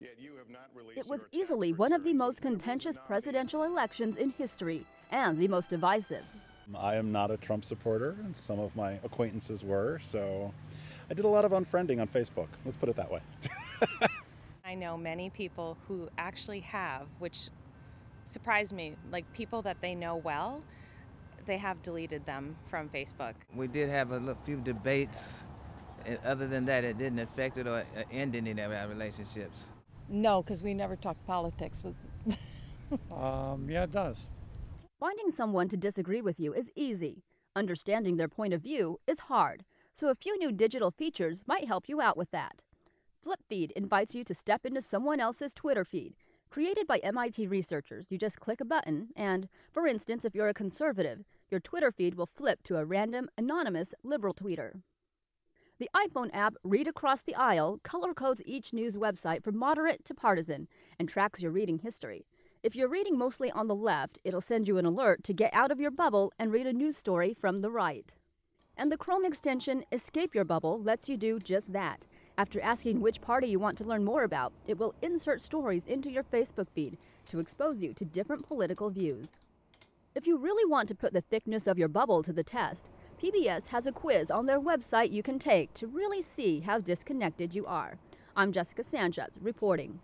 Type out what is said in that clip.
It was easily one of the most contentious presidential elections in history and the most divisive. I am not a Trump supporter, and some of my acquaintances were, so I did a lot of unfriending on Facebook. Let's put it that way. I know many people who actually have, which surprised me, like people that they know well, they have deleted them from Facebook. We did have a few debates. Other than that, it didn't affect it or uh, end any of our relationships. No, because we never talk politics with. um, yeah, it does. Finding someone to disagree with you is easy. Understanding their point of view is hard. So a few new digital features might help you out with that. FlipFeed invites you to step into someone else's Twitter feed. Created by MIT researchers, you just click a button, and, for instance, if you're a conservative, your Twitter feed will flip to a random, anonymous liberal tweeter. The iPhone app Read Across the Aisle color codes each news website from moderate to partisan and tracks your reading history. If you're reading mostly on the left, it'll send you an alert to get out of your bubble and read a news story from the right. And the Chrome extension Escape Your Bubble lets you do just that. After asking which party you want to learn more about, it will insert stories into your Facebook feed to expose you to different political views. If you really want to put the thickness of your bubble to the test, PBS has a quiz on their website you can take to really see how disconnected you are. I'm Jessica Sanchez reporting.